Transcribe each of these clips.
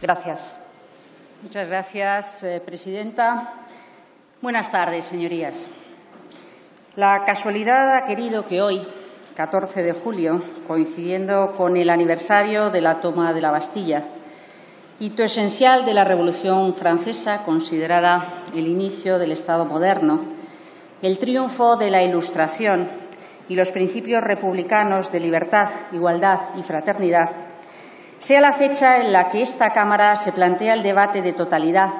Gracias. Muchas gracias, eh, presidenta. Buenas tardes, señorías. La casualidad ha querido que hoy, 14 de julio, coincidiendo con el aniversario de la toma de la Bastilla, hito esencial de la Revolución Francesa, considerada el inicio del Estado moderno, el triunfo de la Ilustración y los principios republicanos de libertad, igualdad y fraternidad, sea la fecha en la que esta Cámara se plantea el debate de totalidad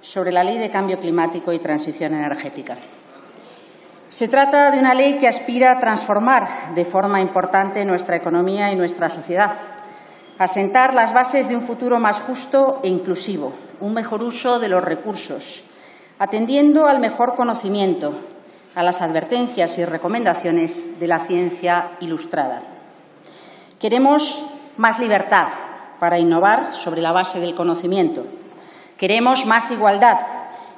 sobre la Ley de Cambio Climático y Transición Energética. Se trata de una ley que aspira a transformar de forma importante nuestra economía y nuestra sociedad, a sentar las bases de un futuro más justo e inclusivo, un mejor uso de los recursos, atendiendo al mejor conocimiento, a las advertencias y recomendaciones de la ciencia ilustrada. Queremos más libertad para innovar sobre la base del conocimiento. Queremos más igualdad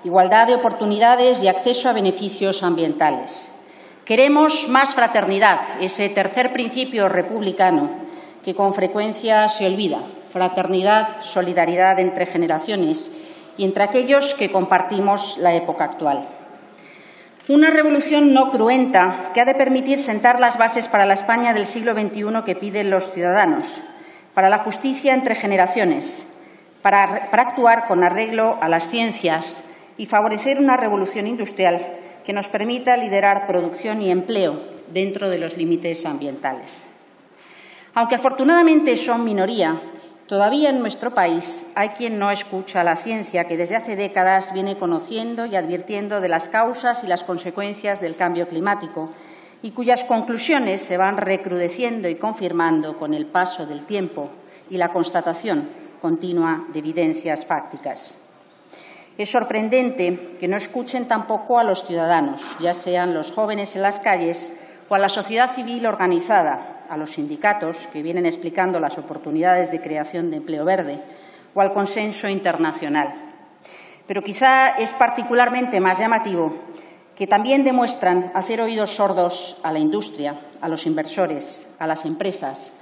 igualdad de oportunidades y acceso a beneficios ambientales. Queremos más fraternidad, ese tercer principio republicano que con frecuencia se olvida, fraternidad, solidaridad entre generaciones y entre aquellos que compartimos la época actual. Una revolución no cruenta que ha de permitir sentar las bases para la España del siglo XXI que piden los ciudadanos, para la justicia entre generaciones, para, actuar con arreglo a las ciencias, y favorecer una revolución industrial que nos permita liderar producción y empleo dentro de los límites ambientales. Aunque afortunadamente son minoría, todavía en nuestro país hay quien no escucha a la ciencia que desde hace décadas viene conociendo y advirtiendo de las causas y las consecuencias del cambio climático y cuyas conclusiones se van recrudeciendo y confirmando con el paso del tiempo y la constatación continua de evidencias fácticas. Es sorprendente que no escuchen tampoco a los ciudadanos, ya sean los jóvenes en las calles o a la sociedad civil organizada, a los sindicatos que vienen explicando las oportunidades de creación de empleo verde o al consenso internacional. Pero quizá es particularmente más llamativo que también demuestran hacer oídos sordos a la industria, a los inversores, a las empresas,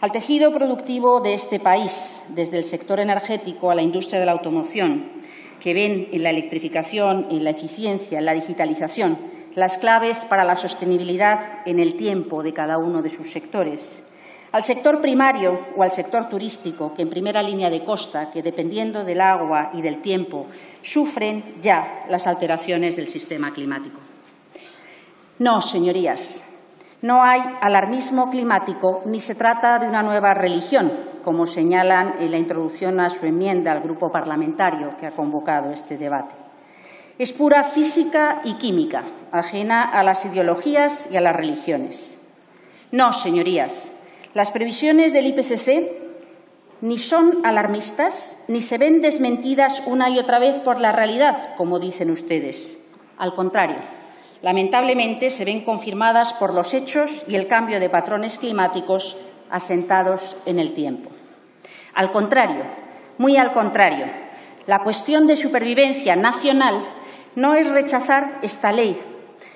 al tejido productivo de este país, desde el sector energético a la industria de la automoción, que ven en la electrificación, en la eficiencia, en la digitalización, las claves para la sostenibilidad en el tiempo de cada uno de sus sectores. Al sector primario o al sector turístico, que en primera línea de costa, que dependiendo del agua y del tiempo, sufren ya las alteraciones del sistema climático. No, señorías, no hay alarmismo climático ni se trata de una nueva religión, como señalan en la introducción a su enmienda al grupo parlamentario que ha convocado este debate. Es pura física y química, ajena a las ideologías y a las religiones. No, señorías, las previsiones del IPCC ni son alarmistas ni se ven desmentidas una y otra vez por la realidad, como dicen ustedes. Al contrario, lamentablemente se ven confirmadas por los hechos y el cambio de patrones climáticos asentados en el tiempo. Al contrario, muy al contrario, la cuestión de supervivencia nacional no es rechazar esta ley,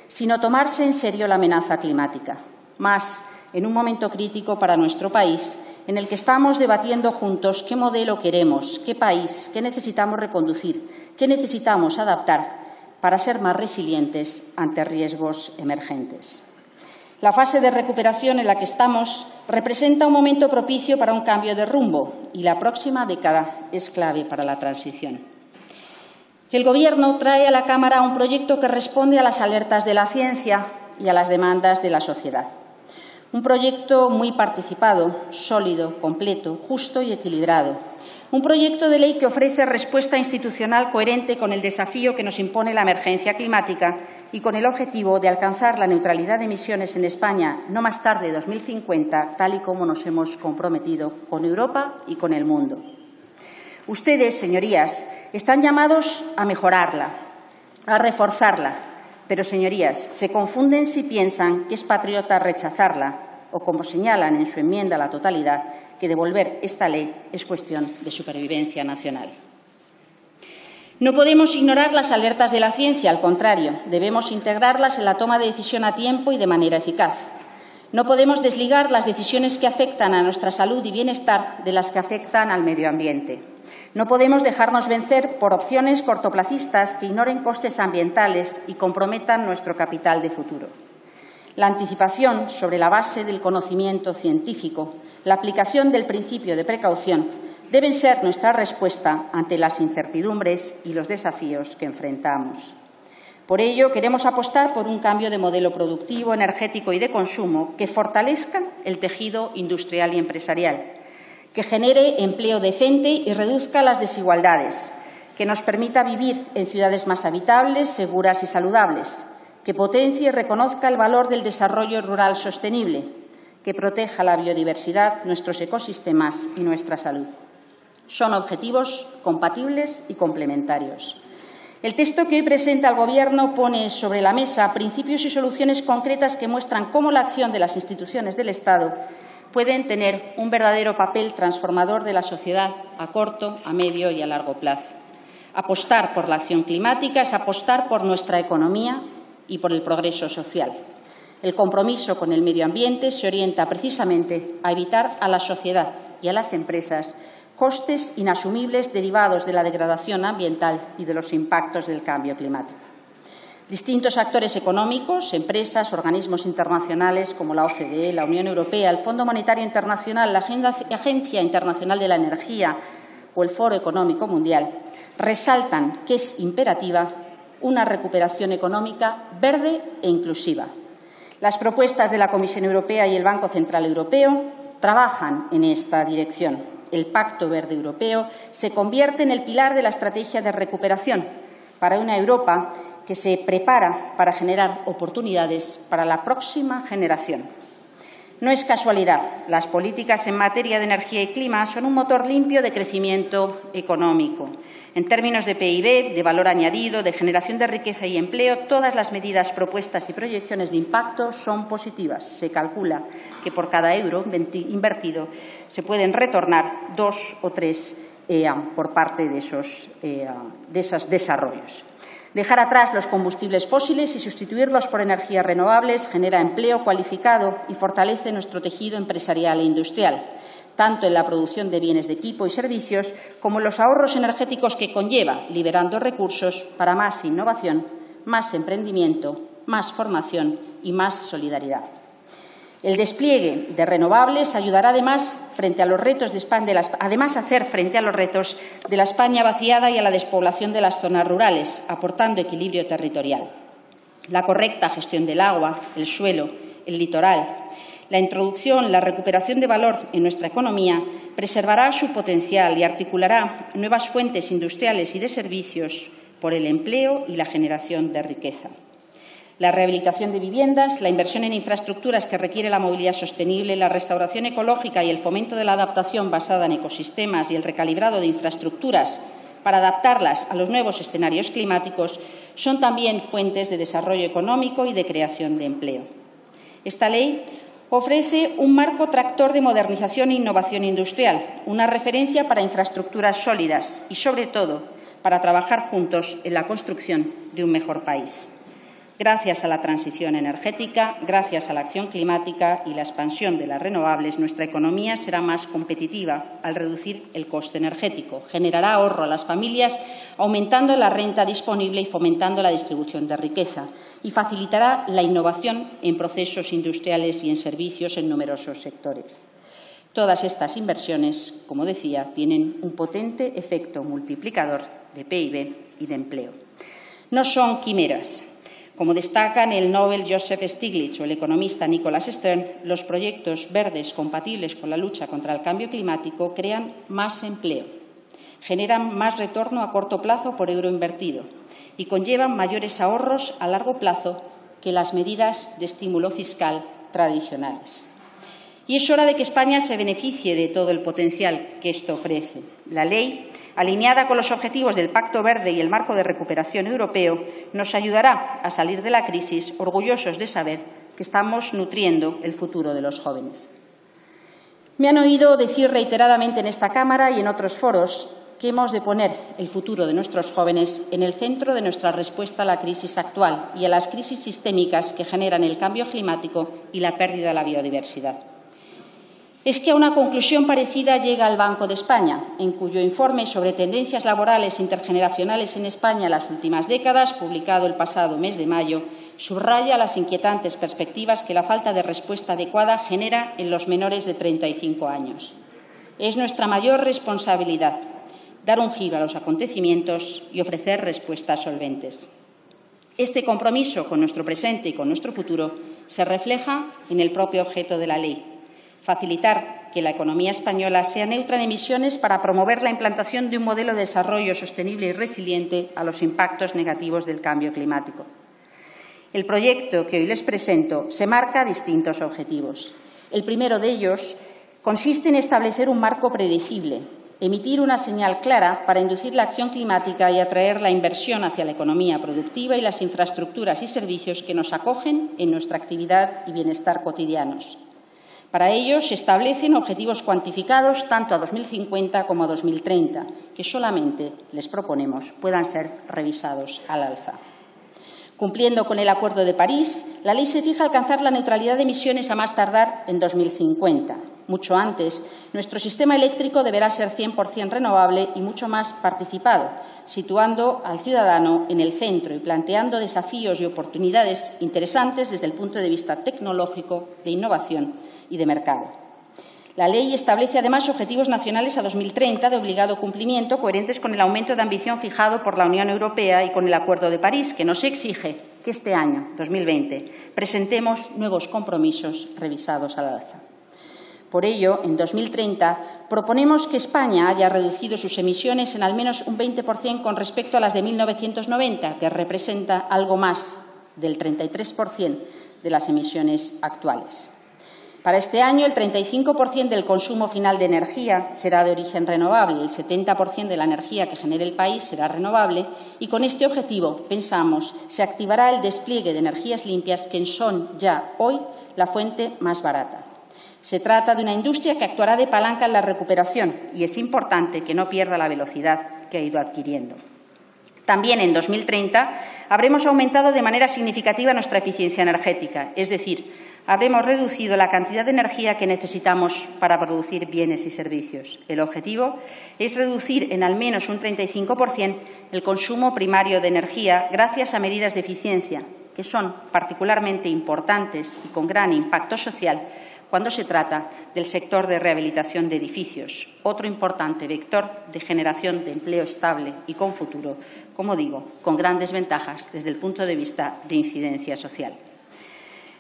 sino tomarse en serio la amenaza climática, más en un momento crítico para nuestro país, en el que estamos debatiendo juntos qué modelo queremos, qué país, qué necesitamos reconducir, qué necesitamos adaptar para ser más resilientes ante riesgos emergentes. La fase de recuperación en la que estamos representa un momento propicio para un cambio de rumbo y la próxima década es clave para la transición. El Gobierno trae a la Cámara un proyecto que responde a las alertas de la ciencia y a las demandas de la sociedad. Un proyecto muy participado, sólido, completo, justo y equilibrado, un proyecto de ley que ofrece respuesta institucional coherente con el desafío que nos impone la emergencia climática y con el objetivo de alcanzar la neutralidad de emisiones en España no más tarde de 2050, tal y como nos hemos comprometido con Europa y con el mundo. Ustedes, señorías, están llamados a mejorarla, a reforzarla, pero, señorías, se confunden si piensan que es patriota rechazarla o, como señalan en su enmienda a la totalidad, que devolver esta ley es cuestión de supervivencia nacional. No podemos ignorar las alertas de la ciencia, al contrario, debemos integrarlas en la toma de decisión a tiempo y de manera eficaz. No podemos desligar las decisiones que afectan a nuestra salud y bienestar de las que afectan al medio ambiente. No podemos dejarnos vencer por opciones cortoplacistas que ignoren costes ambientales y comprometan nuestro capital de futuro. La anticipación sobre la base del conocimiento científico, la aplicación del principio de precaución deben ser nuestra respuesta ante las incertidumbres y los desafíos que enfrentamos. Por ello, queremos apostar por un cambio de modelo productivo, energético y de consumo que fortalezca el tejido industrial y empresarial, que genere empleo decente y reduzca las desigualdades, que nos permita vivir en ciudades más habitables, seguras y saludables, que potencie y reconozca el valor del desarrollo rural sostenible, que proteja la biodiversidad, nuestros ecosistemas y nuestra salud. Son objetivos compatibles y complementarios. El texto que hoy presenta el Gobierno pone sobre la mesa principios y soluciones concretas que muestran cómo la acción de las instituciones del Estado pueden tener un verdadero papel transformador de la sociedad a corto, a medio y a largo plazo. Apostar por la acción climática es apostar por nuestra economía y por el progreso social. El compromiso con el medio ambiente se orienta precisamente a evitar a la sociedad y a las empresas costes inasumibles derivados de la degradación ambiental y de los impactos del cambio climático. Distintos actores económicos, empresas, organismos internacionales como la OCDE, la Unión Europea, el Fondo Monetario Internacional, la Agencia Internacional de la Energía o el Foro Económico Mundial resaltan que es imperativa una recuperación económica verde e inclusiva. Las propuestas de la Comisión Europea y el Banco Central Europeo trabajan en esta dirección el Pacto Verde Europeo, se convierte en el pilar de la estrategia de recuperación para una Europa que se prepara para generar oportunidades para la próxima generación. No es casualidad, las políticas en materia de energía y clima son un motor limpio de crecimiento económico. En términos de PIB, de valor añadido, de generación de riqueza y empleo, todas las medidas propuestas y proyecciones de impacto son positivas. Se calcula que por cada euro invertido se pueden retornar dos o tres eh, por parte de esos, eh, de esos desarrollos. Dejar atrás los combustibles fósiles y sustituirlos por energías renovables genera empleo cualificado y fortalece nuestro tejido empresarial e industrial, tanto en la producción de bienes de equipo y servicios como en los ahorros energéticos que conlleva, liberando recursos para más innovación, más emprendimiento, más formación y más solidaridad. El despliegue de renovables ayudará además frente a los retos de España, además a hacer frente a los retos de la España vaciada y a la despoblación de las zonas rurales, aportando equilibrio territorial. La correcta gestión del agua, el suelo, el litoral, la introducción, la recuperación de valor en nuestra economía preservará su potencial y articulará nuevas fuentes industriales y de servicios por el empleo y la generación de riqueza la rehabilitación de viviendas, la inversión en infraestructuras que requiere la movilidad sostenible, la restauración ecológica y el fomento de la adaptación basada en ecosistemas y el recalibrado de infraestructuras para adaptarlas a los nuevos escenarios climáticos son también fuentes de desarrollo económico y de creación de empleo. Esta ley ofrece un marco tractor de modernización e innovación industrial, una referencia para infraestructuras sólidas y, sobre todo, para trabajar juntos en la construcción de un mejor país. Gracias a la transición energética, gracias a la acción climática y la expansión de las renovables, nuestra economía será más competitiva al reducir el coste energético. Generará ahorro a las familias, aumentando la renta disponible y fomentando la distribución de riqueza. Y facilitará la innovación en procesos industriales y en servicios en numerosos sectores. Todas estas inversiones, como decía, tienen un potente efecto multiplicador de PIB y de empleo. No son quimeras, como destacan el Nobel Joseph Stiglitz o el economista Nicholas Stern, los proyectos verdes compatibles con la lucha contra el cambio climático crean más empleo, generan más retorno a corto plazo por euro invertido y conllevan mayores ahorros a largo plazo que las medidas de estímulo fiscal tradicionales. Y es hora de que España se beneficie de todo el potencial que esto ofrece. La ley alineada con los objetivos del Pacto Verde y el marco de recuperación europeo, nos ayudará a salir de la crisis orgullosos de saber que estamos nutriendo el futuro de los jóvenes. Me han oído decir reiteradamente en esta Cámara y en otros foros que hemos de poner el futuro de nuestros jóvenes en el centro de nuestra respuesta a la crisis actual y a las crisis sistémicas que generan el cambio climático y la pérdida de la biodiversidad. Es que a una conclusión parecida llega el Banco de España, en cuyo informe sobre tendencias laborales intergeneracionales en España las últimas décadas, publicado el pasado mes de mayo, subraya las inquietantes perspectivas que la falta de respuesta adecuada genera en los menores de 35 años. Es nuestra mayor responsabilidad dar un giro a los acontecimientos y ofrecer respuestas solventes. Este compromiso con nuestro presente y con nuestro futuro se refleja en el propio objeto de la ley, facilitar que la economía española sea neutra en emisiones para promover la implantación de un modelo de desarrollo sostenible y resiliente a los impactos negativos del cambio climático. El proyecto que hoy les presento se marca distintos objetivos. El primero de ellos consiste en establecer un marco predecible, emitir una señal clara para inducir la acción climática y atraer la inversión hacia la economía productiva y las infraestructuras y servicios que nos acogen en nuestra actividad y bienestar cotidianos. Para ello se establecen objetivos cuantificados tanto a 2050 como a 2030, que solamente les proponemos puedan ser revisados al alza. Cumpliendo con el Acuerdo de París, la ley se fija alcanzar la neutralidad de emisiones a más tardar en 2050. Mucho antes, nuestro sistema eléctrico deberá ser 100% renovable y mucho más participado, situando al ciudadano en el centro y planteando desafíos y oportunidades interesantes desde el punto de vista tecnológico, de innovación y de mercado. La ley establece además objetivos nacionales a 2030 de obligado cumplimiento coherentes con el aumento de ambición fijado por la Unión Europea y con el Acuerdo de París, que nos exige que este año, 2020, presentemos nuevos compromisos revisados al alza. Por ello, en 2030 proponemos que España haya reducido sus emisiones en al menos un 20% con respecto a las de 1990, que representa algo más del 33% de las emisiones actuales. Para este año, el 35% del consumo final de energía será de origen renovable, el 70% de la energía que genere el país será renovable y con este objetivo, pensamos, se activará el despliegue de energías limpias que son ya hoy la fuente más barata. Se trata de una industria que actuará de palanca en la recuperación y es importante que no pierda la velocidad que ha ido adquiriendo. También en 2030 habremos aumentado de manera significativa nuestra eficiencia energética, es decir, habremos reducido la cantidad de energía que necesitamos para producir bienes y servicios. El objetivo es reducir en al menos un 35% el consumo primario de energía gracias a medidas de eficiencia, que son particularmente importantes y con gran impacto social cuando se trata del sector de rehabilitación de edificios, otro importante vector de generación de empleo estable y con futuro, como digo, con grandes ventajas desde el punto de vista de incidencia social.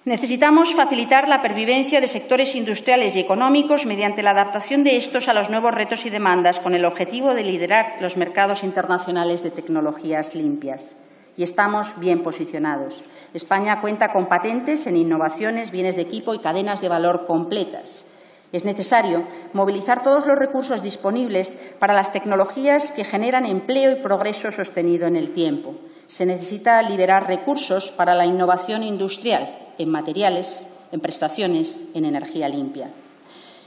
Necesitamos facilitar la pervivencia de sectores industriales y económicos mediante la adaptación de estos a los nuevos retos y demandas con el objetivo de liderar los mercados internacionales de tecnologías limpias. Y estamos bien posicionados. España cuenta con patentes en innovaciones, bienes de equipo y cadenas de valor completas. Es necesario movilizar todos los recursos disponibles para las tecnologías que generan empleo y progreso sostenido en el tiempo. Se necesita liberar recursos para la innovación industrial en materiales, en prestaciones, en energía limpia.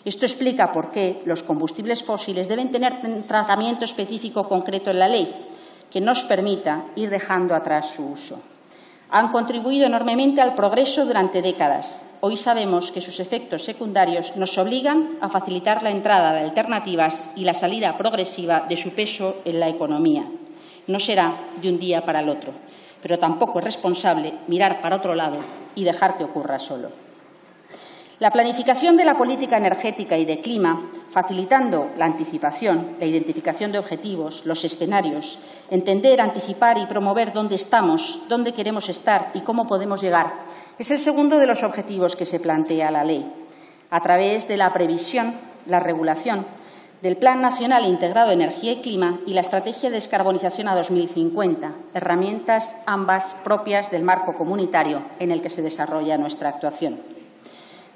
Esto explica por qué los combustibles fósiles deben tener tratamiento específico concreto en la ley que nos permita ir dejando atrás su uso han contribuido enormemente al progreso durante décadas. Hoy sabemos que sus efectos secundarios nos obligan a facilitar la entrada de alternativas y la salida progresiva de su peso en la economía. No será de un día para el otro, pero tampoco es responsable mirar para otro lado y dejar que ocurra solo. La planificación de la política energética y de clima, facilitando la anticipación, la identificación de objetivos, los escenarios, entender, anticipar y promover dónde estamos, dónde queremos estar y cómo podemos llegar, es el segundo de los objetivos que se plantea la ley. A través de la previsión, la regulación, del Plan Nacional Integrado de Energía y Clima y la Estrategia de Descarbonización a 2050, herramientas ambas propias del marco comunitario en el que se desarrolla nuestra actuación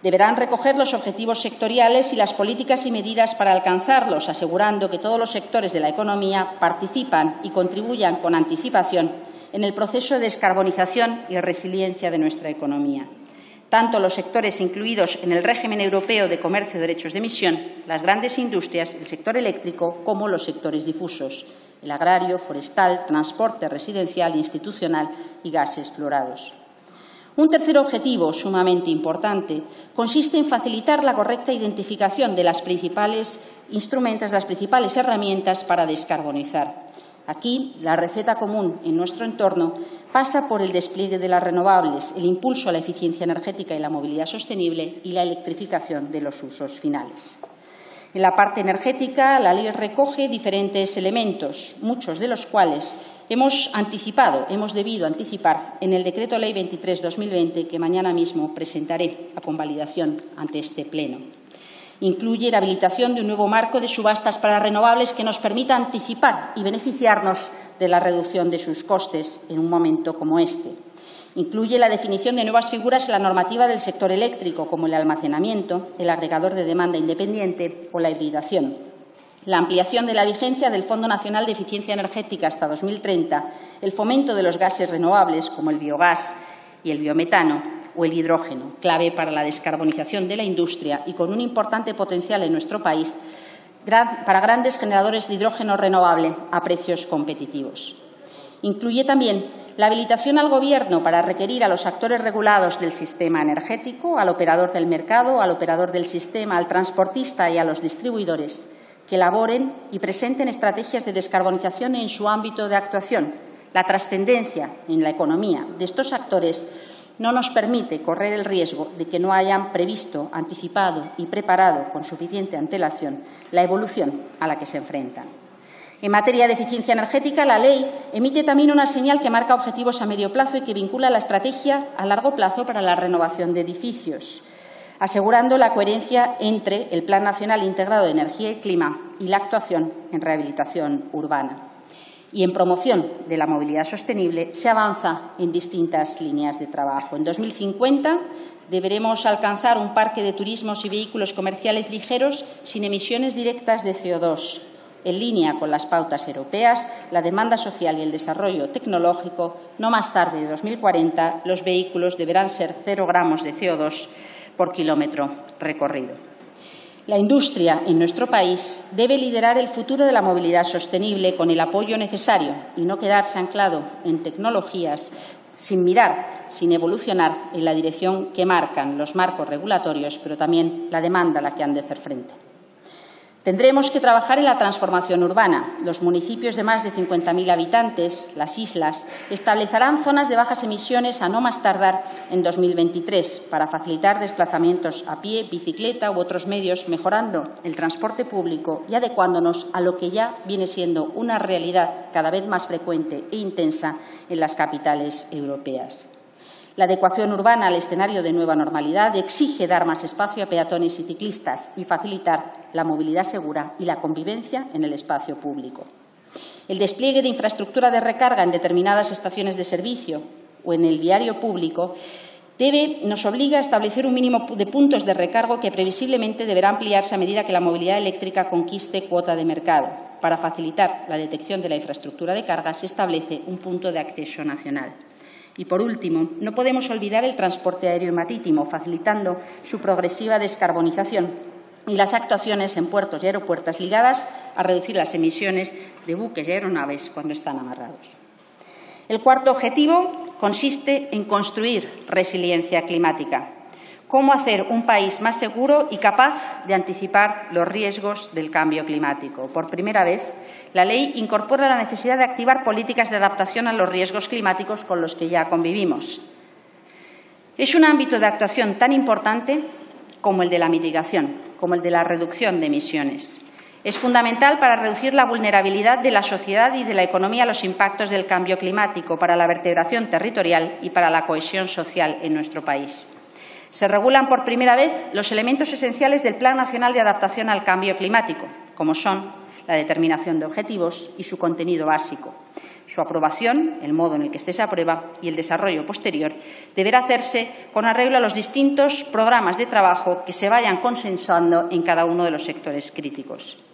deberán recoger los objetivos sectoriales y las políticas y medidas para alcanzarlos, asegurando que todos los sectores de la economía participan y contribuyan con anticipación en el proceso de descarbonización y resiliencia de nuestra economía. Tanto los sectores incluidos en el régimen europeo de comercio de derechos de emisión, las grandes industrias, el sector eléctrico, como los sectores difusos, el agrario, forestal, transporte residencial, institucional y gases fluorados. Un tercer objetivo sumamente importante consiste en facilitar la correcta identificación de las principales instrumentos, las principales herramientas para descarbonizar. Aquí, la receta común en nuestro entorno pasa por el despliegue de las renovables, el impulso a la eficiencia energética y la movilidad sostenible y la electrificación de los usos finales. En la parte energética, la ley recoge diferentes elementos, muchos de los cuales hemos anticipado, hemos debido anticipar en el Decreto Ley 23-2020 que mañana mismo presentaré a convalidación ante este Pleno. Incluye la habilitación de un nuevo marco de subastas para renovables que nos permita anticipar y beneficiarnos de la reducción de sus costes en un momento como este. Incluye la definición de nuevas figuras en la normativa del sector eléctrico, como el almacenamiento, el agregador de demanda independiente o la hibridación. La ampliación de la vigencia del Fondo Nacional de Eficiencia Energética hasta 2030, el fomento de los gases renovables, como el biogás y el biometano, o el hidrógeno, clave para la descarbonización de la industria y con un importante potencial en nuestro país para grandes generadores de hidrógeno renovable a precios competitivos. Incluye también la habilitación al Gobierno para requerir a los actores regulados del sistema energético, al operador del mercado, al operador del sistema, al transportista y a los distribuidores que elaboren y presenten estrategias de descarbonización en su ámbito de actuación. La trascendencia en la economía de estos actores no nos permite correr el riesgo de que no hayan previsto, anticipado y preparado con suficiente antelación la evolución a la que se enfrentan. En materia de eficiencia energética, la ley emite también una señal que marca objetivos a medio plazo y que vincula la estrategia a largo plazo para la renovación de edificios, asegurando la coherencia entre el Plan Nacional Integrado de Energía y Clima y la actuación en rehabilitación urbana. Y en promoción de la movilidad sostenible se avanza en distintas líneas de trabajo. En 2050 deberemos alcanzar un parque de turismos y vehículos comerciales ligeros sin emisiones directas de CO2 en línea con las pautas europeas, la demanda social y el desarrollo tecnológico, no más tarde de 2040 los vehículos deberán ser cero gramos de CO2 por kilómetro recorrido. La industria en nuestro país debe liderar el futuro de la movilidad sostenible con el apoyo necesario y no quedarse anclado en tecnologías sin mirar, sin evolucionar en la dirección que marcan los marcos regulatorios, pero también la demanda a la que han de hacer frente. Tendremos que trabajar en la transformación urbana. Los municipios de más de 50.000 habitantes, las islas, establecerán zonas de bajas emisiones a no más tardar en 2023 para facilitar desplazamientos a pie, bicicleta u otros medios, mejorando el transporte público y adecuándonos a lo que ya viene siendo una realidad cada vez más frecuente e intensa en las capitales europeas. La adecuación urbana al escenario de nueva normalidad exige dar más espacio a peatones y ciclistas y facilitar la movilidad segura y la convivencia en el espacio público. El despliegue de infraestructura de recarga en determinadas estaciones de servicio o en el viario público nos obliga a establecer un mínimo de puntos de recargo que previsiblemente deberá ampliarse a medida que la movilidad eléctrica conquiste cuota de mercado. Para facilitar la detección de la infraestructura de carga se establece un punto de acceso nacional. Y, por último, no podemos olvidar el transporte aéreo y marítimo, facilitando su progresiva descarbonización y las actuaciones en puertos y aeropuertos ligadas a reducir las emisiones de buques y aeronaves cuando están amarrados. El cuarto objetivo consiste en construir resiliencia climática cómo hacer un país más seguro y capaz de anticipar los riesgos del cambio climático. Por primera vez, la ley incorpora la necesidad de activar políticas de adaptación a los riesgos climáticos con los que ya convivimos. Es un ámbito de actuación tan importante como el de la mitigación, como el de la reducción de emisiones. Es fundamental para reducir la vulnerabilidad de la sociedad y de la economía a los impactos del cambio climático, para la vertebración territorial y para la cohesión social en nuestro país. Se regulan por primera vez los elementos esenciales del Plan Nacional de Adaptación al Cambio Climático, como son la determinación de objetivos y su contenido básico. Su aprobación, el modo en el que se aprueba y el desarrollo posterior deberá hacerse con arreglo a los distintos programas de trabajo que se vayan consensuando en cada uno de los sectores críticos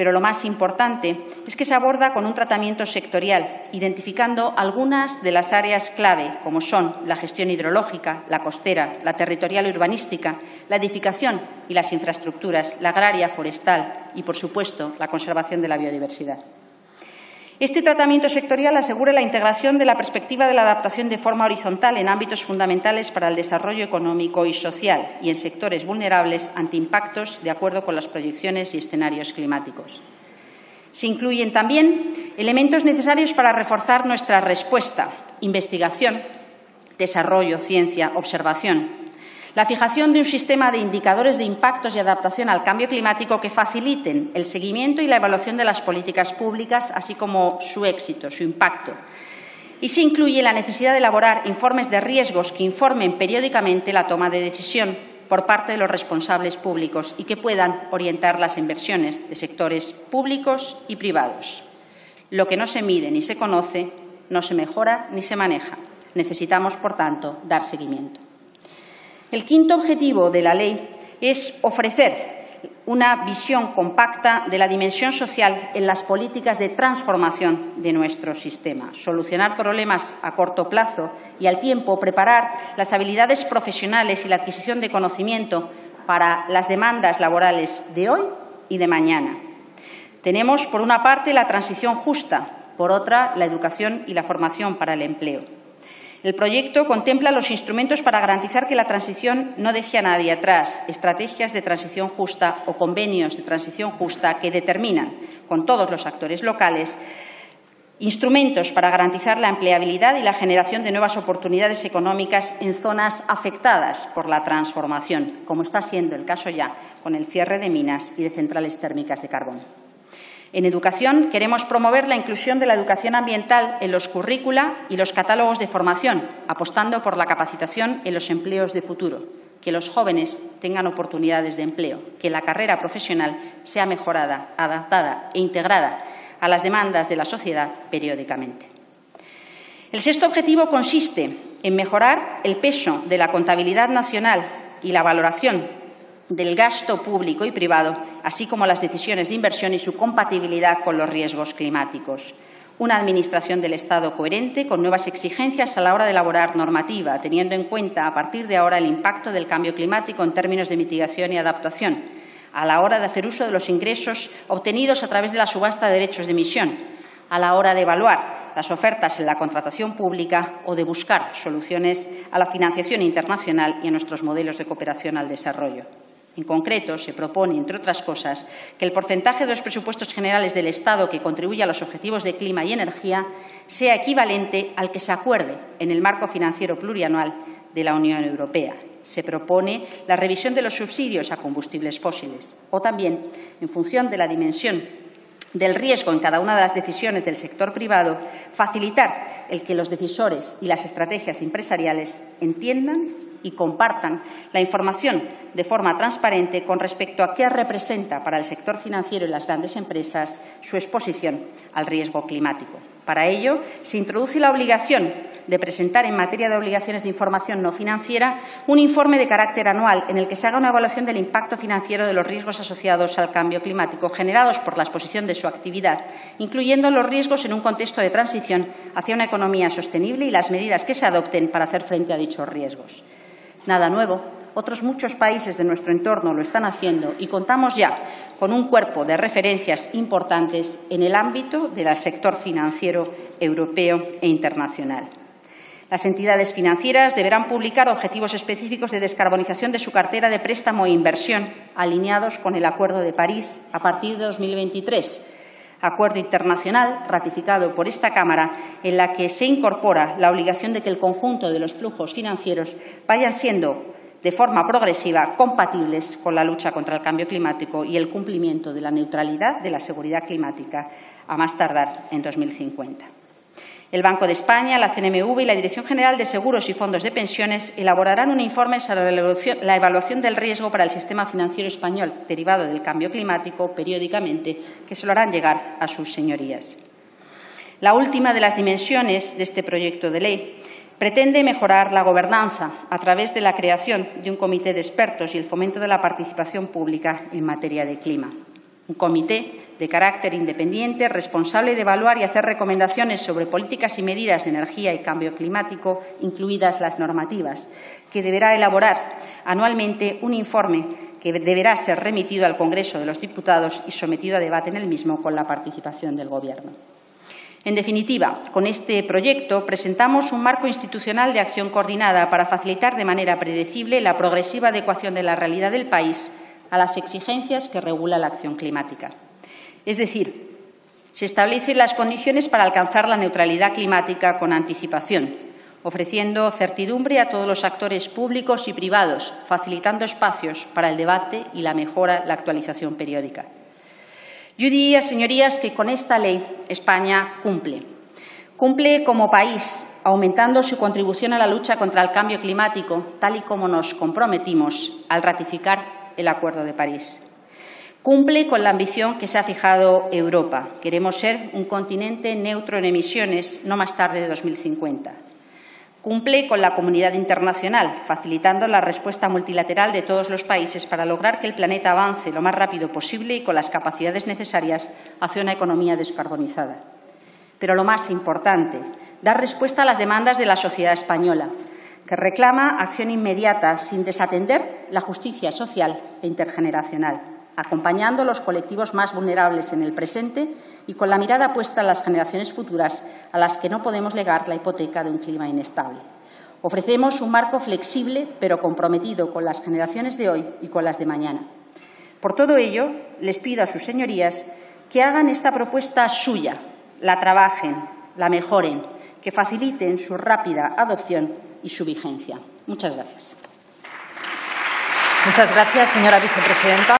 pero lo más importante es que se aborda con un tratamiento sectorial, identificando algunas de las áreas clave, como son la gestión hidrológica, la costera, la territorial urbanística, la edificación y las infraestructuras, la agraria, forestal y, por supuesto, la conservación de la biodiversidad. Este tratamiento sectorial asegura la integración de la perspectiva de la adaptación de forma horizontal en ámbitos fundamentales para el desarrollo económico y social y en sectores vulnerables ante impactos de acuerdo con las proyecciones y escenarios climáticos. Se incluyen también elementos necesarios para reforzar nuestra respuesta, investigación, desarrollo, ciencia, observación, la fijación de un sistema de indicadores de impactos y adaptación al cambio climático que faciliten el seguimiento y la evaluación de las políticas públicas, así como su éxito, su impacto. Y se incluye la necesidad de elaborar informes de riesgos que informen periódicamente la toma de decisión por parte de los responsables públicos y que puedan orientar las inversiones de sectores públicos y privados. Lo que no se mide ni se conoce no se mejora ni se maneja. Necesitamos, por tanto, dar seguimiento. El quinto objetivo de la ley es ofrecer una visión compacta de la dimensión social en las políticas de transformación de nuestro sistema, solucionar problemas a corto plazo y al tiempo preparar las habilidades profesionales y la adquisición de conocimiento para las demandas laborales de hoy y de mañana. Tenemos, por una parte, la transición justa, por otra, la educación y la formación para el empleo. El proyecto contempla los instrumentos para garantizar que la transición no deje a nadie atrás, estrategias de transición justa o convenios de transición justa que determinan, con todos los actores locales, instrumentos para garantizar la empleabilidad y la generación de nuevas oportunidades económicas en zonas afectadas por la transformación, como está siendo el caso ya con el cierre de minas y de centrales térmicas de carbón. En educación queremos promover la inclusión de la educación ambiental en los currícula y los catálogos de formación, apostando por la capacitación en los empleos de futuro, que los jóvenes tengan oportunidades de empleo, que la carrera profesional sea mejorada, adaptada e integrada a las demandas de la sociedad periódicamente. El sexto objetivo consiste en mejorar el peso de la contabilidad nacional y la valoración del gasto público y privado, así como las decisiones de inversión y su compatibilidad con los riesgos climáticos. Una Administración del Estado coherente, con nuevas exigencias a la hora de elaborar normativa, teniendo en cuenta a partir de ahora el impacto del cambio climático en términos de mitigación y adaptación, a la hora de hacer uso de los ingresos obtenidos a través de la subasta de derechos de emisión, a la hora de evaluar las ofertas en la contratación pública o de buscar soluciones a la financiación internacional y a nuestros modelos de cooperación al desarrollo. En concreto, se propone, entre otras cosas, que el porcentaje de los presupuestos generales del Estado que contribuye a los objetivos de clima y energía sea equivalente al que se acuerde en el marco financiero plurianual de la Unión Europea. Se propone la revisión de los subsidios a combustibles fósiles o también, en función de la dimensión del riesgo en cada una de las decisiones del sector privado, facilitar el que los decisores y las estrategias empresariales entiendan y compartan la información de forma transparente con respecto a qué representa para el sector financiero y las grandes empresas su exposición al riesgo climático. Para ello, se introduce la obligación de presentar en materia de obligaciones de información no financiera un informe de carácter anual en el que se haga una evaluación del impacto financiero de los riesgos asociados al cambio climático generados por la exposición de su actividad, incluyendo los riesgos en un contexto de transición hacia una economía sostenible y las medidas que se adopten para hacer frente a dichos riesgos. Nada nuevo. Otros muchos países de nuestro entorno lo están haciendo y contamos ya con un cuerpo de referencias importantes en el ámbito del sector financiero europeo e internacional. Las entidades financieras deberán publicar objetivos específicos de descarbonización de su cartera de préstamo e inversión, alineados con el Acuerdo de París a partir de 2023 acuerdo internacional ratificado por esta Cámara en la que se incorpora la obligación de que el conjunto de los flujos financieros vayan siendo de forma progresiva compatibles con la lucha contra el cambio climático y el cumplimiento de la neutralidad de la seguridad climática a más tardar en 2050. El Banco de España, la CNMV y la Dirección General de Seguros y Fondos de Pensiones elaborarán un informe sobre la evaluación del riesgo para el sistema financiero español derivado del cambio climático periódicamente, que se lo harán llegar a sus señorías. La última de las dimensiones de este proyecto de ley pretende mejorar la gobernanza a través de la creación de un comité de expertos y el fomento de la participación pública en materia de clima un comité de carácter independiente responsable de evaluar y hacer recomendaciones sobre políticas y medidas de energía y cambio climático, incluidas las normativas, que deberá elaborar anualmente un informe que deberá ser remitido al Congreso de los Diputados y sometido a debate en el mismo con la participación del Gobierno. En definitiva, con este proyecto presentamos un marco institucional de acción coordinada para facilitar de manera predecible la progresiva adecuación de la realidad del país a las exigencias que regula la acción climática. Es decir, se establecen las condiciones para alcanzar la neutralidad climática con anticipación, ofreciendo certidumbre a todos los actores públicos y privados, facilitando espacios para el debate y la mejora, la actualización periódica. Yo diría, señorías, que con esta ley España cumple. Cumple como país, aumentando su contribución a la lucha contra el cambio climático, tal y como nos comprometimos al ratificar el Acuerdo de París. Cumple con la ambición que se ha fijado Europa. Queremos ser un continente neutro en emisiones no más tarde de 2050. Cumple con la comunidad internacional, facilitando la respuesta multilateral de todos los países para lograr que el planeta avance lo más rápido posible y con las capacidades necesarias hacia una economía descarbonizada. Pero lo más importante, dar respuesta a las demandas de la sociedad española, que reclama acción inmediata sin desatender la justicia social e intergeneracional acompañando a los colectivos más vulnerables en el presente y con la mirada puesta en las generaciones futuras a las que no podemos legar la hipoteca de un clima inestable. Ofrecemos un marco flexible pero comprometido con las generaciones de hoy y con las de mañana. Por todo ello, les pido a sus señorías que hagan esta propuesta suya, la trabajen, la mejoren, que faciliten su rápida adopción y su vigencia. Muchas gracias. Muchas gracias, señora vicepresidenta.